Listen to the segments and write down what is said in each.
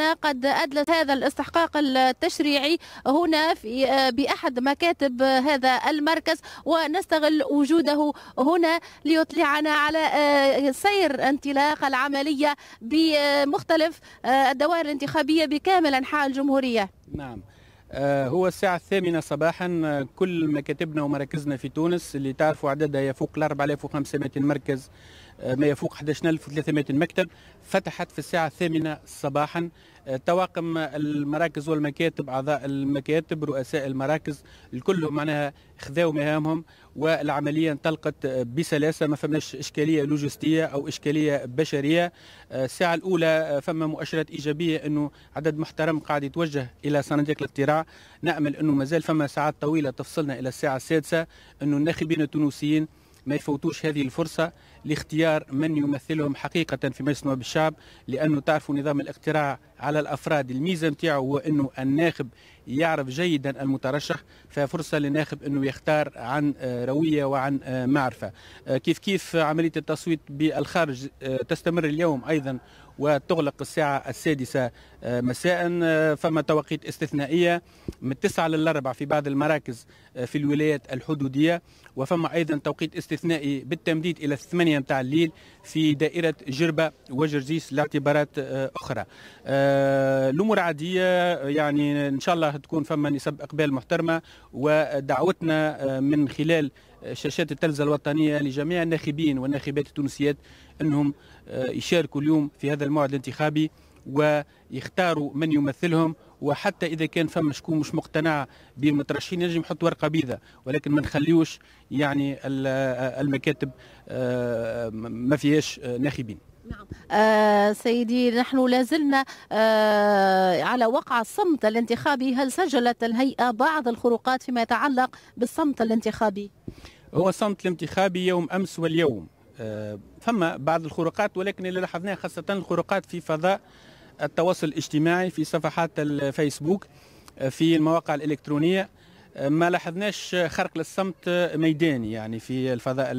قد أدلت هذا الاستحقاق التشريعي هنا في بأحد مكاتب هذا المركز ونستغل وجوده هنا ليطلعنا على سير انطلاق العملية بمختلف الدوائر الانتخابية بكامل أنحاء الجمهورية. نعم. آه، هو الساعة الثامنة صباحا آه، كل مكاتبنا ومراكزنا في تونس اللي تعرفوا عددها يفوق ال 4500 مركز آه، ما يفوق 11300 مكتب فتحت في الساعة الثامنة صباحا. طواقم المراكز والمكاتب أعضاء المكاتب رؤساء المراكز الكل معناها خذاوا مهامهم والعملية انطلقت بسلاسة ما فماش إشكالية لوجستية أو إشكالية بشرية. الساعة الأولى فما مؤشرات إيجابية أنه عدد محترم قاعد يتوجه إلى صناديق الاقتراع. نأمل أنه مازال فما ساعات طويلة تفصلنا إلى الساعة السادسة أنه الناخبين التونسيين ما يفوتوش هذه الفرصة لاختيار من يمثلهم حقيقة في مجلس نواب الشعب لأنه تعرفوا نظام الاقتراع على الأفراد. الميزة نتاعو هو أنه الناخب يعرف جيدا المترشح ففرصة للناخب أنه يختار عن آه، روية وعن آه، معرفة. آه، كيف كيف عملية التصويت بالخارج تستمر اليوم أيضا وتغلق الساعة السادسة مساء فما توقيت استثنائية من التسعة للأربع في بعض المراكز في الولايات الحدودية. وفما أيضا توقيت استثنائي بالتمديد إلى الثمانية متاع الليل في دائرة جربة وجرجيس لاعتبارات أخرى. الأمور عادية يعني إن شاء الله تكون فما نسب إقبال محترمة ودعوتنا من خلال شاشات التلفزة الوطنية لجميع الناخبين والناخبات التونسيات أنهم يشاركوا اليوم في هذا الموعد الانتخابي ويختاروا من يمثلهم. وحتى إذا كان فما شكون مش مقتنع بالمترشحين ينجم يحط ورقة بيضاء ولكن ما نخليوش يعني المكاتب ما فيهاش ناخبين. آه سيدي نحن لازلنا آه على وقع الصمت الانتخابي. هل سجلت الهيئة بعض الخروقات فيما يتعلق بالصمت الانتخابي؟ هو الصمت الانتخابي يوم أمس واليوم. آه فما بعض الخروقات ولكن اللي لاحظناه خاصة الخروقات في فضاء التواصل الاجتماعي في صفحات الفيسبوك آه، في المواقع الإلكترونية. ما لاحظناش خرق للصمت ميداني يعني في الفضاء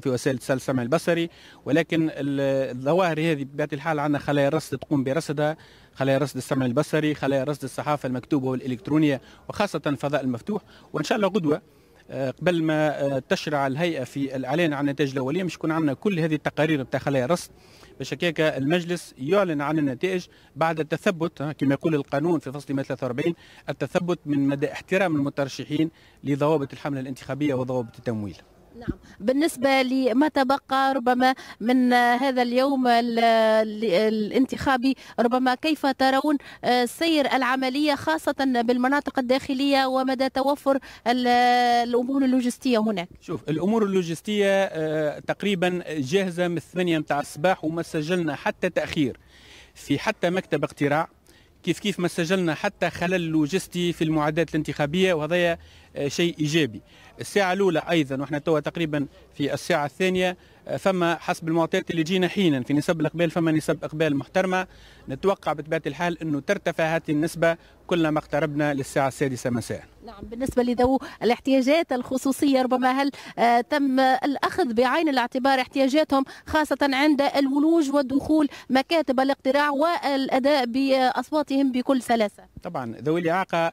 في وسائل الاتصال السمع البصري ولكن الظواهر هذه بطبيعه الحال عندنا خلايا رصد تقوم برصدها خلايا رصد السمع البصري خلايا رصد الصحافة المكتوبة والإلكترونية وخاصة الفضاء المفتوح وإن شاء الله غدوة قبل ما آه، تشرع الهيئة في الإعلان عن النتائج الأولية مش يكون عندنا كل هذه التقارير بتاع خلايا رصد باش هكاك المجلس يعلن عن النتائج بعد التثبت كما يقول القانون في فصل 143 التثبت من مدى احترام المترشحين لضوابط الحملة الانتخابية وضوابط التمويل. نعم. بالنسبة لما تبقى ربما من هذا اليوم الانتخابي ربما كيف ترون آه، سير العملية خاصة بالمناطق الداخلية ومدى توفر الأمور اللوجستية هناك؟ شوف الأمور اللوجستية آه، تقريبا جاهزة من الثمانية متاع الصباح وما سجلنا حتى تأخير. في حتى مكتب اقتراع كيف كيف ما سجلنا حتى خلل لوجستي في المعدات الانتخابية وهذا شيء إيجابي. الساعة الأولى أيضا وإحنا توا تقريبا في الساعة الثانية آه، فما حسب المعطيات اللي جينا حينا في نسب الإقبال فما نسب إقبال محترمة. نتوقع بطبيعة الحال أنه ترتفع هذه النسبة كلما اقتربنا للساعة السادسة مساء. نعم بالنسبة لذو الاحتياجات الخصوصية ربما هل آه تم الأخذ بعين الاعتبار احتياجاتهم خاصة عند الولوج والدخول مكاتب الاقتراع والأداء بأصواتهم بكل سلاسة؟ طبعا ذوي الإعاقة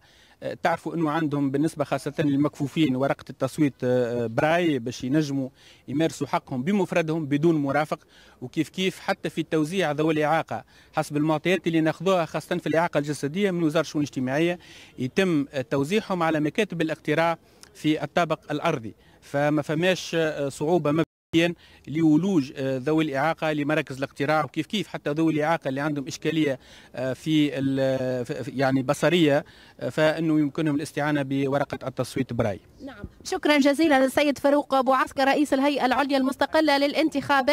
تعرفوا إنه عندهم بالنسبة خاصة للمكفوفين ورقة التصويت آه، براي باش ينجموا يمارسوا حقهم بمفردهم بدون مرافق. وكيف كيف حتى في توزيع ذوي الإعاقة حسب المعطيات اللي ناخذوها خاصة في الإعاقة الجسدية من وزارة الشؤون الاجتماعية يتم توزيعهم على مكاتب الاقتراع في الطابق الأرضي. فما فماش آه، صعوبة لولوج آه، ذوي الإعاقة لمراكز الاقتراع. وكيف كيف حتى ذوي الإعاقة اللي عندهم إشكالية آه، في يعني بصرية آه، فإنه يمكنهم الاستعانة بورقة التصويت براي. نعم. شكرا جزيلا للسيد فاروق أبو عسكر رئيس الهيئة العليا المستقلة للانتخابات.